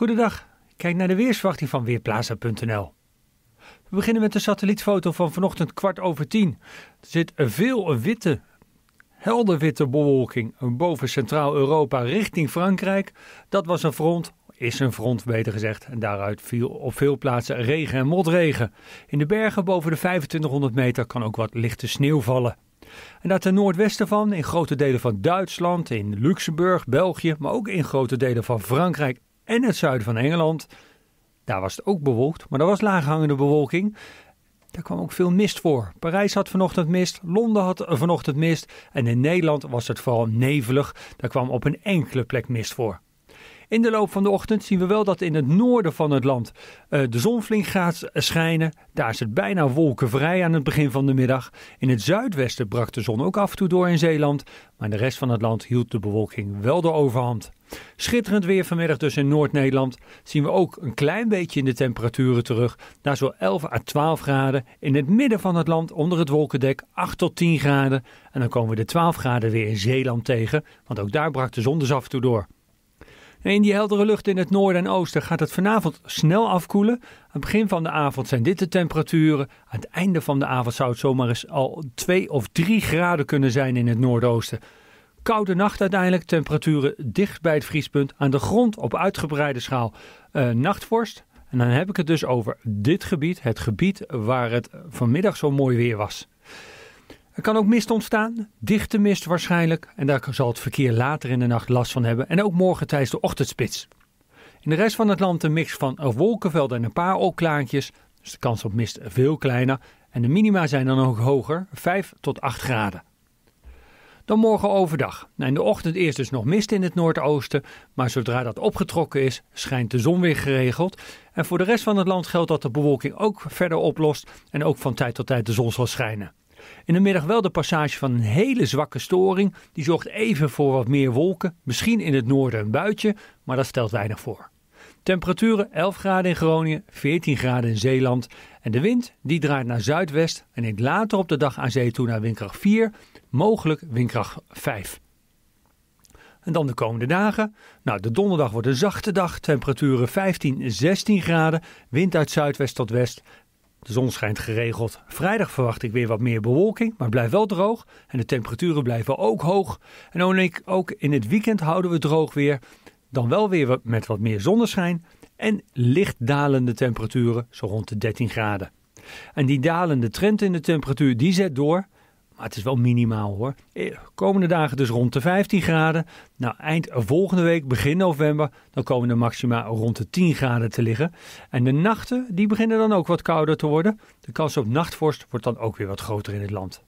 Goedendag, kijk naar de weersverwachting van Weerplaza.nl. We beginnen met de satellietfoto van vanochtend kwart over tien. Er zit veel witte, helder witte bewolking boven Centraal-Europa richting Frankrijk. Dat was een front, is een front beter gezegd. En daaruit viel op veel plaatsen regen en motregen. In de bergen boven de 2500 meter kan ook wat lichte sneeuw vallen. En daar ten noordwesten van, in grote delen van Duitsland, in Luxemburg, België, maar ook in grote delen van Frankrijk en het zuiden van Engeland. Daar was het ook bewolkt, maar er was laaghangende bewolking. Daar kwam ook veel mist voor. Parijs had vanochtend mist, Londen had vanochtend mist en in Nederland was het vooral nevelig. Daar kwam op een enkele plek mist voor. In de loop van de ochtend zien we wel dat in het noorden van het land uh, de zon flink gaat schijnen. Daar is het bijna wolkenvrij aan het begin van de middag. In het zuidwesten brak de zon ook af en toe door in Zeeland. Maar in de rest van het land hield de bewolking wel de overhand. Schitterend weer vanmiddag dus in Noord-Nederland. Zien we ook een klein beetje in de temperaturen terug. Naar zo'n 11 à 12 graden. In het midden van het land onder het wolkendek 8 tot 10 graden. En dan komen we de 12 graden weer in Zeeland tegen. Want ook daar brak de zon dus af en toe door. In die heldere lucht in het noorden en oosten gaat het vanavond snel afkoelen. Aan het begin van de avond zijn dit de temperaturen. Aan het einde van de avond zou het zomaar eens al 2 of 3 graden kunnen zijn in het noordoosten. Koude nacht uiteindelijk, temperaturen dicht bij het vriespunt. Aan de grond op uitgebreide schaal uh, nachtvorst. En dan heb ik het dus over dit gebied, het gebied waar het vanmiddag zo mooi weer was. Er kan ook mist ontstaan, dichte mist waarschijnlijk, en daar zal het verkeer later in de nacht last van hebben en ook morgen tijdens de ochtendspits. In de rest van het land een mix van wolkenvelden en een paar opklaartjes, dus de kans op mist veel kleiner en de minima zijn dan ook hoger, 5 tot 8 graden. Dan morgen overdag. Nou, in de ochtend eerst dus nog mist in het noordoosten, maar zodra dat opgetrokken is, schijnt de zon weer geregeld. En voor de rest van het land geldt dat de bewolking ook verder oplost en ook van tijd tot tijd de zon zal schijnen. In de middag wel de passage van een hele zwakke storing. Die zorgt even voor wat meer wolken. Misschien in het noorden een buitje, maar dat stelt weinig voor. Temperaturen 11 graden in Groningen, 14 graden in Zeeland. En de wind die draait naar zuidwest en neemt later op de dag aan zee toe naar windkracht 4, mogelijk windkracht 5. En dan de komende dagen. Nou, de donderdag wordt een zachte dag. Temperaturen 15, 16 graden. Wind uit zuidwest tot west. De zon schijnt geregeld. Vrijdag verwacht ik weer wat meer bewolking, maar blijft wel droog. En de temperaturen blijven ook hoog. En ook in het weekend houden we droog weer. Dan wel weer met wat meer zonneschijn. En licht dalende temperaturen, zo rond de 13 graden. En die dalende trend in de temperatuur, die zet door. Maar het is wel minimaal hoor. Eh, komende dagen dus rond de 15 graden. Nou, eind volgende week, begin november, dan komen de maxima rond de 10 graden te liggen. En de nachten, die beginnen dan ook wat kouder te worden. De kans op nachtvorst wordt dan ook weer wat groter in het land.